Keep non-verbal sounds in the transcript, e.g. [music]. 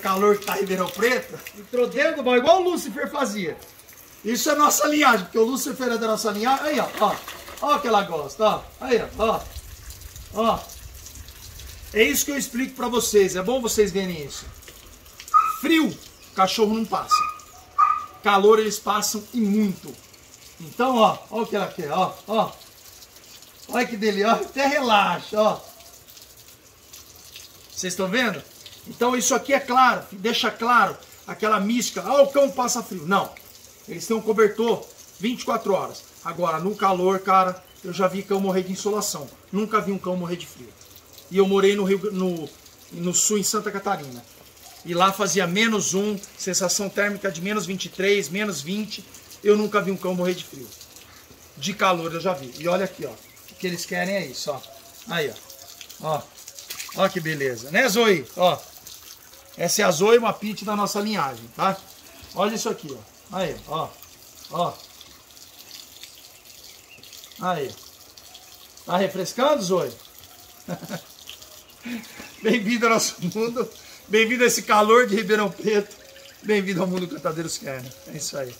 calor que tá Ribeirão Preto, Entrou dentro do balde, igual o Lúcifer fazia. isso é nossa linhagem, porque o Lúcifer é da nossa linhagem. Aí, ó, ó. Ó que ela gosta, ó. Aí, ó, ó. Ó. É isso que eu explico pra vocês. É bom vocês verem isso. Frio, cachorro não passa. Calor eles passam e muito. Então, ó, ó o que ela quer, ó, ó. Olha que delícia, ó, até relaxa, ó. Vocês estão vendo? Então isso aqui é claro, deixa claro aquela mística, ah, o cão passa frio. Não, eles têm um cobertor 24 horas. Agora, no calor, cara, eu já vi cão morrer de insolação. Nunca vi um cão morrer de frio. E eu morei no, Rio, no, no sul, em Santa Catarina. E lá fazia menos um, sensação térmica de menos 23, menos 20. Eu nunca vi um cão morrer de frio. De calor eu já vi. E olha aqui, ó. O que eles querem é isso, ó. Aí, ó. Ó. Ó que beleza. Né, Zoe? Ó. Essa é a Zoe, uma pit da nossa linhagem, tá? Olha isso aqui, ó. Aí, ó. Ó. Aí. Tá refrescando, Zoe? [laughs] Bem-vindo ao nosso mundo. Bem-vindo a esse calor de Ribeirão Preto. Bem-vindo ao mundo Cantadeiros Kern. É isso aí.